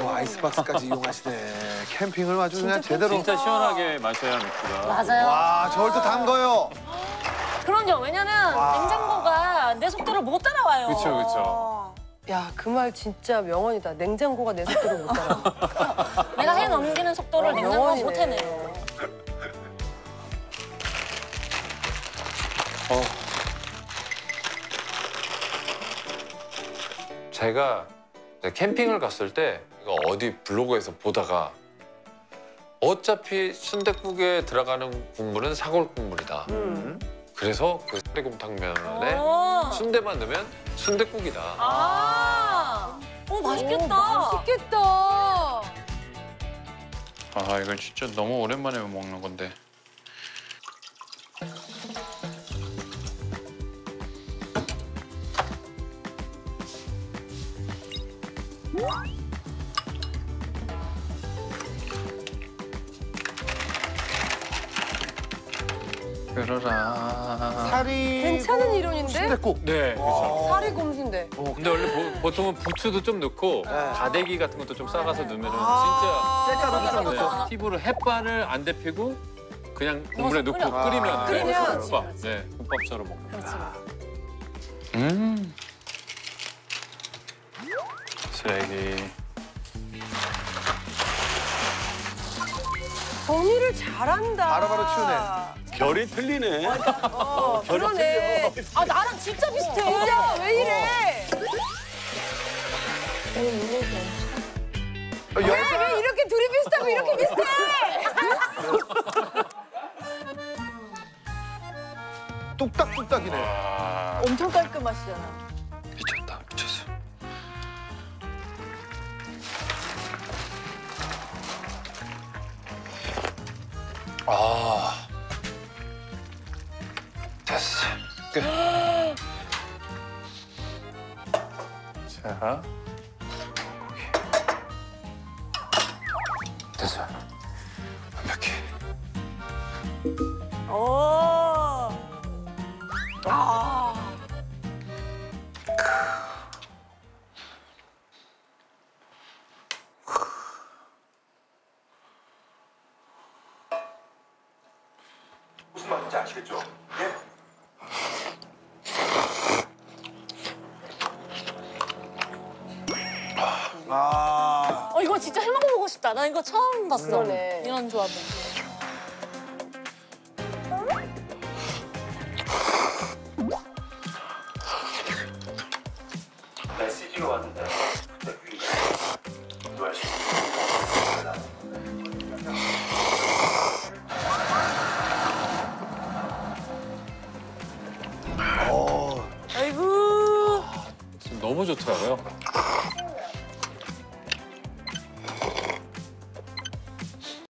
아이고 아이스박스까지 이용하시네. 캠핑을 아주 그냥 제대로. 진짜 시원하게 마셔야 맥주가. 맞아요. 와 저걸 또 담궈요. 그럼요. 왜냐면 냉장고가 내 속도를 못 따라와요. 그렇죠, 그렇죠. 야, 그 말 진짜 명언이다. 냉장고가 내 속도를 못 따라. 내가 해 넘기는 속도를 어, 냉장고가. 못 해내요. 제가 이제 캠핑을 갔을 때 어디 블로그에서 보다가 어차피 순댓국에 들어가는 국물은 사골 국물이다. 음. 그래서 그 사리곰탕면에 어. 순대만 넣으면 순댓국이다. 아. 오 맛있겠다. 맛있겠다. 아 이건 진짜 너무 오랜만에 먹는 건데. 그러라. 살이 괜찮은 이론인데? 순댓국. 네, 그렇죠. 살이 곰순대. 근데 원래 보, 통은 부추도 좀 넣고 다대기 같은 것도 좀 싸가서 넣으면 아. 쌀가루도 좀 진짜 넣고. 네, 피부로 햇반을 안 데피고 그냥 국물에 넣고 끓여. 끓이면 아, 네, 끓이면. 국밥. 네, 국밥처럼 먹는 그렇지. 음. 쓰레기. 정리를 잘한다. 바로바로 치우네. 결이 틀리네. 어, 그러네. 아 나랑 진짜 비슷해. 진짜 왜 이래? 어, 왜, 왜 이렇게 둘이 비슷하고 이렇게 비슷해? 뚝딱뚝딱이네. 아 엄청 깔끔하시잖아. 미쳤다 미쳤어. 아 됐어. 끝. 자. 됐어. 완벽해. 오. 아. 무슨 말인지 아시겠죠? 예? 나 이거 처음 봤어. 그러네. 이런 조합은. 메시지가 왔는데. 어. 아이고. 지금 너무 좋더라고요.